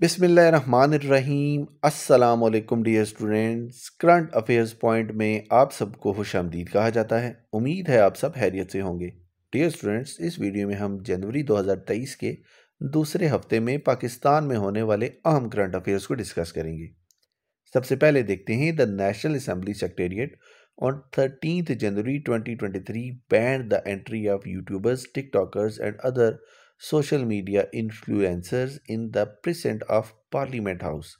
बिसमीम अस्सलाम dear students. Current affairs point में आप सबको खुश आमदीद कहा जाता है। उम्मीद है आप सब हैरियत से होंगे। डियर स्टूडेंट्स, इस वीडियो में हम जनवरी 2023 के दूसरे हफ़्ते में पाकिस्तान में होने वाले अहम करंट अफेयर्स को डिस्कस करेंगे। सबसे पहले देखते हैं the national assembly secretariat on thirteen January 2023 banned the entry of YouTubers, TikTokers and other social media influencers in the present of parliament house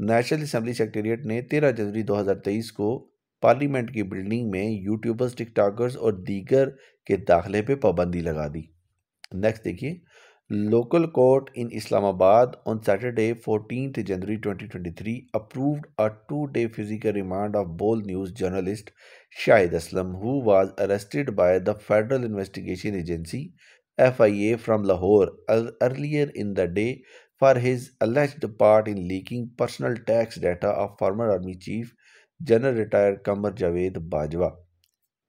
national assembly secretariat ने 13 जनवरी 2023 को पार्लियामेंट की building में यूट्यूबर्स टिकटॉकर्स और दीगर के दाखिले पे पाबंदी लगा दी। नेक्स्ट देखिए local court in Islamabad on Saturday 14 January 2023 approved a two day physical remand of Bol news journalist Shahid Aslam who was arrested by the federal investigation agency FIA from Lahore earlier in the day, for his alleged part in leaking personal tax data of former Army Chief general retired Qamar Javed Bajwa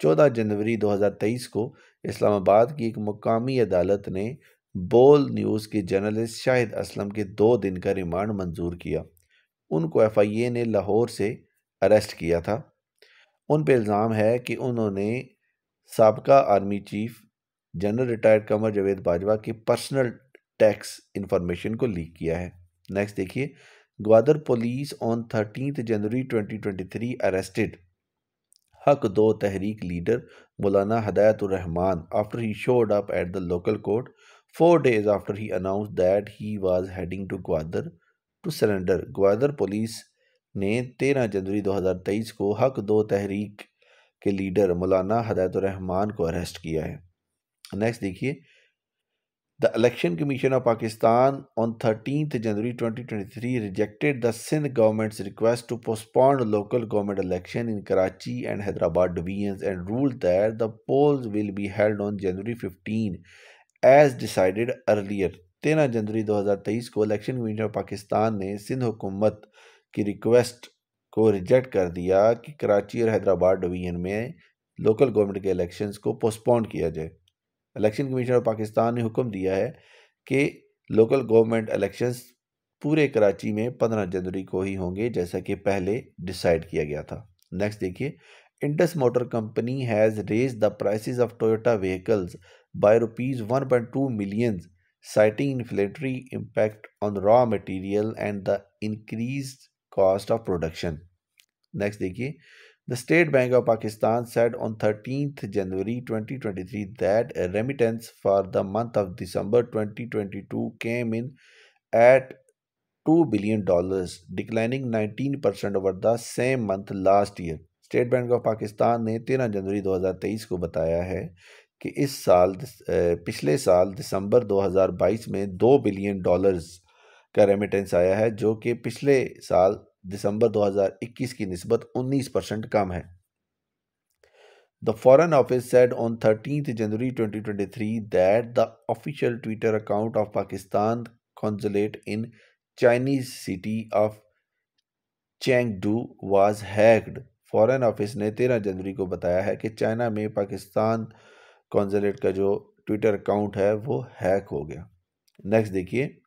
14 जनवरी 2023 को इस्लामाबाद की एक मुकामी अदालत ने बोल news के journalist Shahid Aslam के दो दिन का रिमांड मंजूर किया। उनको एफआईए ने लाहौर से अरेस्ट किया था। उन पर इल्ज़ाम है कि उन्होंने सबका army chief general retired Qamar Javed Bajwa की पर्सनल टैक्स इंफॉर्मेशन को लीक किया है। नेक्स्ट देखिए, Gwadar police on thirteen January 2023 arrested. Haq Do Tehreek leader Maulana Hidayaturrehman after he showed up at the local court four days after he announce that he was heading to Gwadar to surrender Gwadar police ने 13 जनवरी 2023 को हक दो तहरीक के leader Maulana हदायतुररहमान को arrest किया है। Next देखिए the election commission of Pakistan on thirteen January 2023 rejected the Sindh government's request to postpone local government election in Karachi and Hyderabad division and rule that the polls will be held on January 15 as decided earlier तेरह जनवरी 2023 को election commission of Pakistan ने सिंध हुकूमत की request को reject कर दिया कि कराची और हैदराबाद डिवीज़न में लोकल गवर्नमेंट के इलेक्शंस को पोस्टपोन किया जाए। इलेक्शन कमीशन ऑफ़ पाकिस्तान ने हुक्म दिया है कि लोकल गवर्नमेंट इलेक्शंस पूरे कराची में पंद्रह जनवरी को ही होंगे, जैसा कि पहले डिसाइड किया गया था नेक्स्ट देखिए Indus motor company has raise the prices of Toyota vehicles by rupees one point two million citing inflationary impact on raw material and the increased cost of production. Next देखिए The State Bank of Pakistan said on 13th January 2023 that a remittance for the month of December 2022 came in at $2 billion, declining 19% over the same month last year. State Bank of Pakistan ने 13 जनवरी 2023 को बताया है कि इस साल पिछले साल दिसंबर 2022 में 2 बिलियन डॉलर्स का रेमिटेंस आया है जो कि पिछले साल दिसंबर 2021 की नस्बत 19 परसेंट कम है। The foreign office said on thirteen January 2023 that the official Twitter account of Pakistan consulate in Chinese city of Chengdu was hacked foreign office ने 13 जनवरी को बताया है कि चाइना में पाकिस्तान कॉन्जुलेट का जो ट्विटर अकाउंट है वो हैक हो गया। नेक्स्ट देखिए।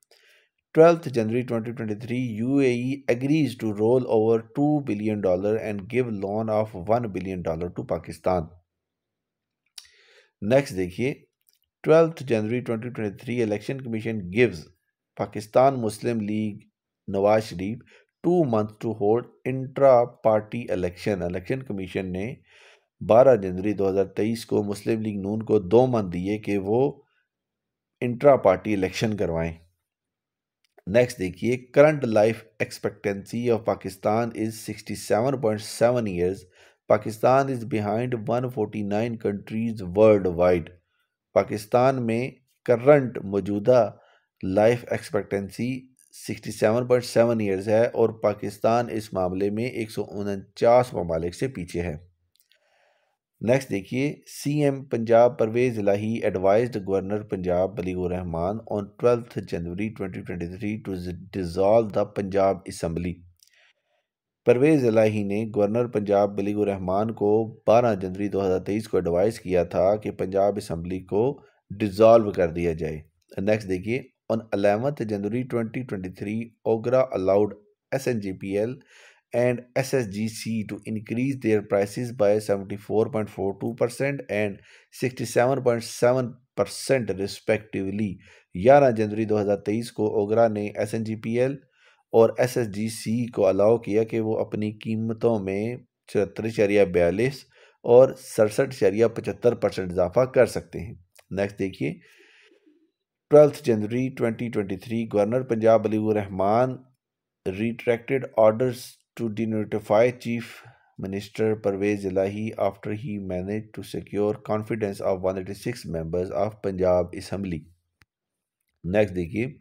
12th January 2023, UAE agrees to roll over $2 billion and give loan of $1 billion to Pakistan. Next देखिए 12th January 2023 Election Commission gives Pakistan Muslim League Nawaz Sharif two months to hold intra-party election. Election Commission ने 12 जनवरी 2023 को मुस्लिम league नून को दो month दिए कि वो intra party election करवाएँ नेक्स्ट देखिए current life expectancy of Pakistan is 67.7 years Pakistan is behind 149 countries worldwide Pakistan में करंट मौजूदा लाइफ एक्सपेक्टेंसी 67.7 इयर्स है और पाकिस्तान इस मामले में एक सौ उनचास ममालिक से पीछे है। नेक्स्ट देखिए CM Punjab Parvez Ilahi advised governor Punjab Baligur Rahman on twelfth January 2023 to dissolve the Punjab assembly Parvez Elahi ने गवर्नर पंजाब बलीगुर रहमान को 12 जनवरी 2023 को एडवाइस किया था कि पंजाब असम्बली को डिज़ोल्व कर दिया जाए। नेक्स्ट देखिए On 11th January 2023, OGRA allowed SNGPL and SSGC to increase their prices by 74.42% and 67.7% respectively. 11 जनवरी 2023 को ओगरा ने एसएनजीपीएल और एसएसजीसी को अलाउ किया कि वो अपनी कीमतों में चौहत्तर शरिया बयालीस और सड़सठ शरिया पचहत्तर परसेंट इजाफा कर सकते हैं नेक्स्ट देखिए twelfth January 2023 governor Punjab Ali Rehman retracted orders to denotify Chief Minister Parvez Elahi after he managed to secure confidence of 186 members of Punjab Assembly. Next देखिए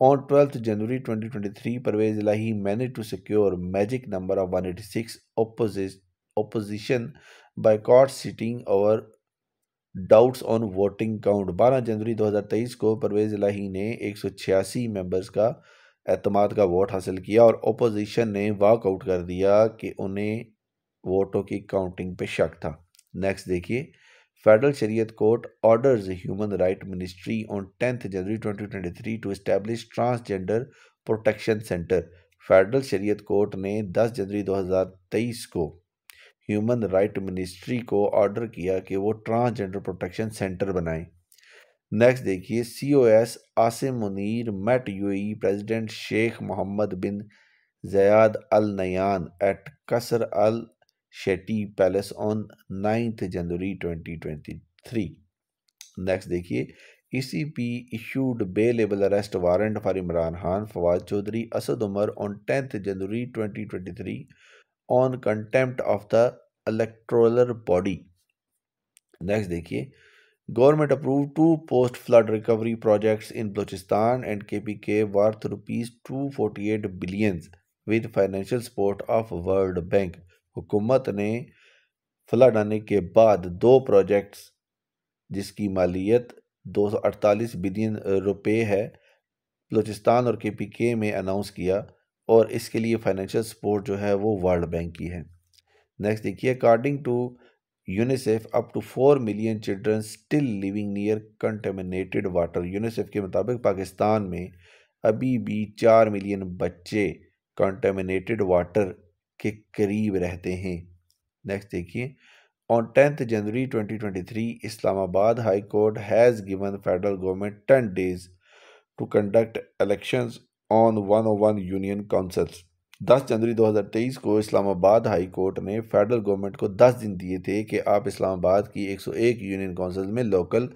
On 12th January 2023, Parvez Elahi managed to secure magic number of 186 opposi opposition by court sitting over doubts on voting count 12 जनवरी 2023 को परवेज इलाही ने एक members का एतमाद का vote हासिल किया और अपोजिशन ने वॉकआउट कर दिया कि उन्हें वोटों की काउंटिंग पे शक था। नेक्स्ट देखिए federal Shariat court orders human right ministry on tenth January 2023 to establish transgender protection centre federal Shariat court ने 10 जनवरी 2023 को ह्यूमन राइट मिनिस्ट्री को ऑर्डर किया कि वो ट्रांसजेंडर प्रोटेक्शन सेंटर बनाएँ। नेक्स्ट देखिए C O S Asim Munir met UAE president Sheikh Mohammed bin Zayed Al Nahyan at Qasr Al Shati palace on ninth January 2023 next देखिए E C P issued bailable arrest warrant for Imran Khan Fawad Chaudhry Asad Umar on tenth January 2023 on contempt of the electoral body next देखिए Government approved two post-flood recovery projects in Balochistan and KPK worth rupees 248 billions with financial support of World Bank. हुकूमत ने flood आने के बाद दो projects जिसकी मालियत 248 billion रुपए है बलोचिस्तान और के पी के में अनाउंस किया और इसके लिए फाइनेंशियल सपोर्ट जो है वो वर्ल्ड बैंक की है नेक्स्ट देखिए according to UNICEF up to four million children still living near contaminated water UNICEF के मुताबिक पाकिस्तान में अभी भी चार मिलियन बच्चे कंटेमिनेटेड वाटर के करीब रहते हैं। नेक्स्ट देखिए on tenth January 2023 Islamabad high court has given federal government ten days to conduct elections on one O one union councils 10 जनवरी 2023 को इस्लामाबाद हाई कोर्ट ने फेडरल गवर्नमेंट को 10 दिन दिए थे कि आप इस्लामाबाद की 101 यूनियन काउंसिल में लोकल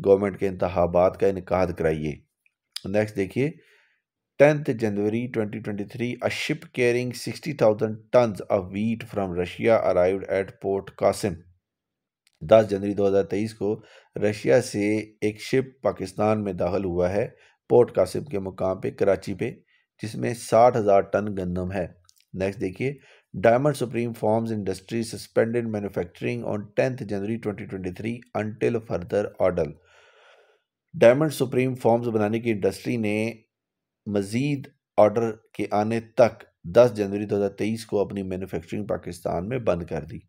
गवर्नमेंट के इंतबात का इनका कराइए। नेक्स्ट देखिए tenth January 2023 a ship carrying 60,000 tons of wheat from Russia arrived at port Qasim 10 जनवरी 2023 को रशिया से एक शिप पाकिस्तान में दाखिल हुआ है पोर्ट कासिम के मुकाम पे कराची पे। जिसमें साठ हज़ार टन गंदम है। नेक्स्ट देखिए Diamond Supreme Foams industry suspended manufacturing on tenth January 2023 until further order Diamond Supreme Foams बनाने की इंडस्ट्री ने मज़ीद ऑर्डर के आने तक 10 जनवरी 2023 को अपनी मैन्युफैक्चरिंग पाकिस्तान में बंद कर दी।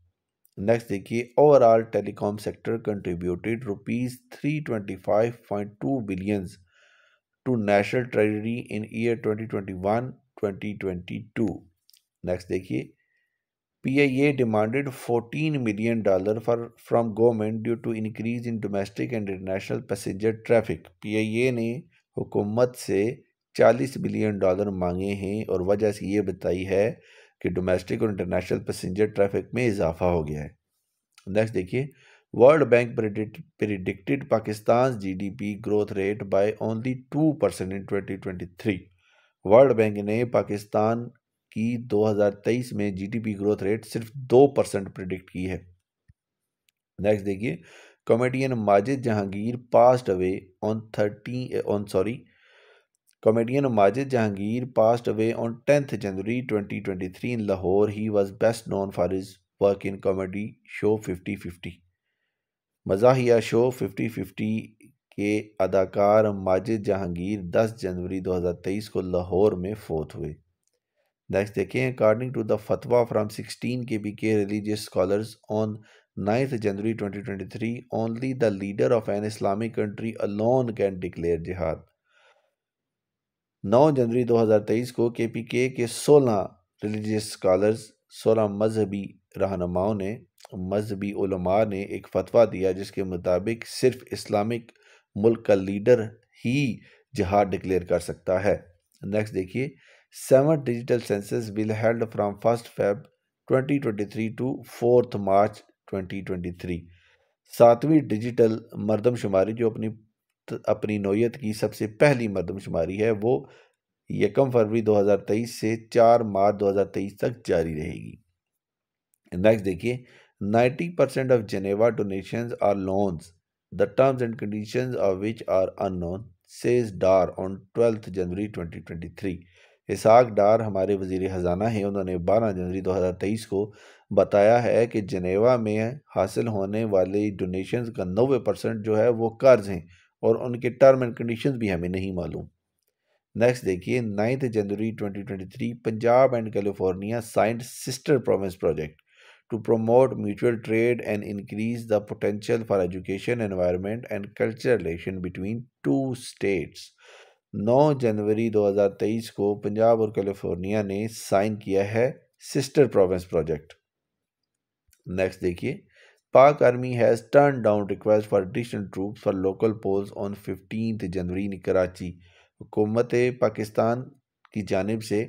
नेक्स्ट देखिए overall telecom sector contributed rupees three twenty five point two billions to national treasury in year 2021-2022 next देखिए PIA demanded 14 million dollar for from government due to increase in domestic and international passenger traffic PIA ने हुकूमत से 40 billion dollar मांगे हैं और वजह से ये बताई है कि डोमेस्टिक और इंटरनेशनल पैसेंजर ट्रैफ़िक में इजाफा हो गया है नेक्स्ट देखिए World Bank predicted Pakistan's GDP growth rate by only 2% in 2023. World Bank ने पाकिस्तान की 2023 में जीडीपी ग्रोथ रेट सिर्फ़ दो परसेंट प्रिडिक्ट की है। नेक्स्ट देखिए comedian Majid Jahangir passed away on thirty on sorry comedian Majid Jahangir passed away on tenth January 2023 in Lahore he was best known for his work in comedy show 50 50 मज़ाहिया show 50-50 के अदाकार माजिद जहांगीर 10 जनवरी 2023 को लाहौर में फोत हुए। Next देखें according to the fatwa from 16 K B K religious scholars on ninth January 2023 only the leader of an Islamic country alone can declare jihad 9 जनवरी 2023 को के पी के के सोलह रिलीजियस स्कॉलर्स सोलह मजहबी रहनुमाओं ने मजहबी ने एक फतवा दिया जिसके मुताबिक सिर्फ़ इस्लामिक मुल्क का लीडर ही जहाद डिक्लेयर कर सकता है। नेक्स्ट देखिए, seven digital census will held from first Feb 2023 to fourth March 2023 सातवीं डिजिटल मरदमशुमारी जो अपनी अपनी नोयत की सबसे पहली मरदमशुमारी है, वो यकम फरवरी 2023 से 4 मार्च 2023 तक जारी रहेगी। नेक्स्ट देखिए 90 percent of Geneva donations are loans, the terms and conditions of which are unknown, says Dar on 12th January 2023. Ishaq Dar हमारे वज़ीर ख़जाना हैं उन्होंने 12 जनवरी 2023 को बताया है कि जनेवा में हासिल होने वाले डोनेशंस का 90 परसेंट जो है वो कर्ज हैं और उनके टर्म एंड कंडीशंस भी हमें नहीं मालूम। नेक्स्ट देखिए ninth January 2023 Punjab and California signed sister province project to promote mutual trade and increase the potential for education, environment and cultural relation between two states. 9 जनवरी 2023 को पंजाब और कैलिफ़ोर्निया ने sign किया है सिस्टर प्रोविंस प्रोजेक्ट नेक्स्ट देखिए Pak army has turn down request for additional troops for local polls on fifteen January Karachi हुकूमत पाकिस्तान की जानब से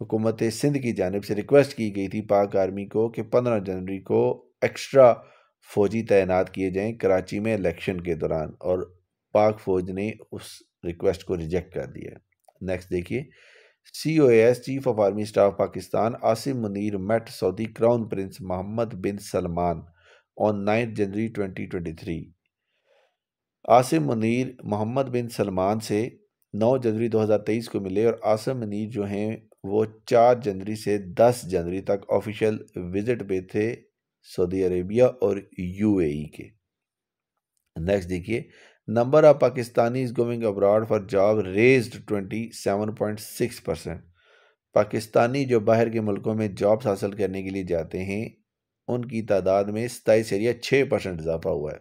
हुकूमत सिंध की जानब से रिक्वेस्ट की गई थी पाक आर्मी को कि पंद्रह जनवरी को एक्स्ट्रा फ़ौजी तैनात किए जाएँ कराची में इलेक्शन के दौरान और पाक फ़ौज ने उस रिक्वेस्ट को रिजेक्ट कर दिया। नेक्स्ट देखिए C O S chief of army staff Pakistan Asim Munir met Saudi crown prince Mohammed bin Salman on ninth January 2023 Asim Munir Mohammed bin Salman से 9 जनवरी 2023 को मिले और आसिम मुनीर जो हैं वो चार जनवरी से दस जनवरी तक ऑफिशियल विज़िट पे थे सऊदी अरेबिया और यूएई के। नेक्स्ट देखिए, number of Pakistani is going abroad for job raised twenty seven point six percent. Pakistani जो बाहर के मुल्कों में जॉब्स हासिल करने के लिए जाते हैं, उनकी तादाद में सताईस एरिया छः परसेंट इजाफा हुआ है।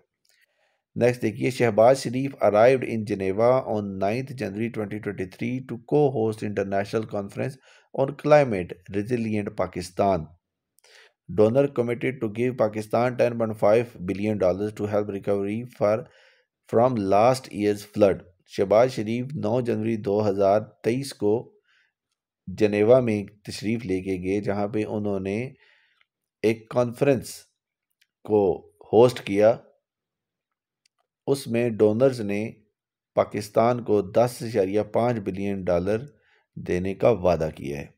नेक्स्ट देखिए, Shehbaz Sharif arrived in Geneva on ninth January 2023 to co host international conference on climate resilient Pakistan donor committed to give Pakistan 10.5 billion dollars to help recovery for from last year's flood Shehbaz Sharif 9 जनवरी 2023 को जनेवा में तशरीफ़ लेके गए, जहाँ पे उन्होंने एक कॉन्फ्रेंस को होस्ट किया। उसमें डोनर्स ने पाकिस्तान को दस इशारिया पाँच बिलियन डॉलर देने का वादा किया है।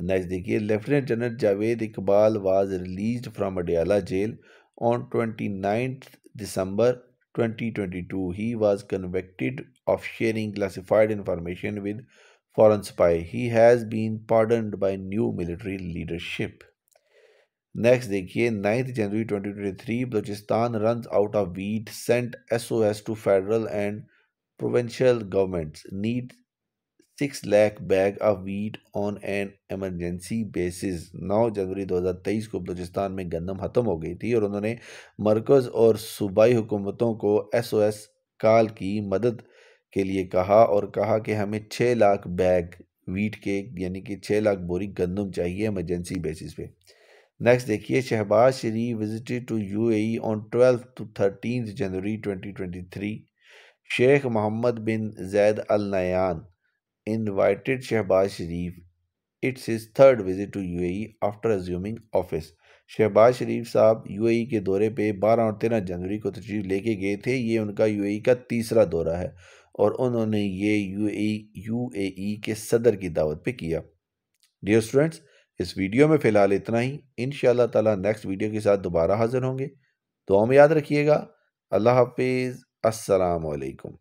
नज़दीकी lieutenant general Javed Iqbal was release from Adiala jail on twenty ninth December 2022 he was convicted of sharing classified information with foreign spy he has been pardoned by new military leadership next देखिए ninth January 2023 Balochistan run out of wheat sent SOS to federal and provincial governments need six lakh bag of wheat on an emergency basis 9 जनवरी 2023 को बलूचिस्तान में गंदम ख़त्म हो गई थी और उन्होंने मरकज़ और सूबाई हुकूमतों को एस ओ एस काल की मदद के लिए कहा और कहा कि हमें छः लाख बैग वीट के, यानी कि छः लाख बोरी गंदम चाहिए एमरजेंसी बेसिस पे। नेक्स्ट देखिए, Shahbaz Sharif visited to UAE on twelfth to thirteen January 2023 Sheikh Mohammed bin Zayed Al Nahyan invited Shahbaz Sharif it's his third visit to UAE after assuming office Shahbaz Sharif साहब UAE के दौरे पे 12 और 13 जनवरी को तशरीफ़ लेके गए थे। ये उनका यूएई का तीसरा दौरा है और उन्होंने ये यूएई यूएई के सदर की दावत पे किया। डियर स्टूडेंट्स इस वीडियो में फ़िलहाल इतना ही। इन ताला नेक्स्ट वीडियो के साथ दोबारा हाज़िर होंगे। तो हम याद रखिएगा। अल्लाह हाफिज़। अस्सलाम वालेकुम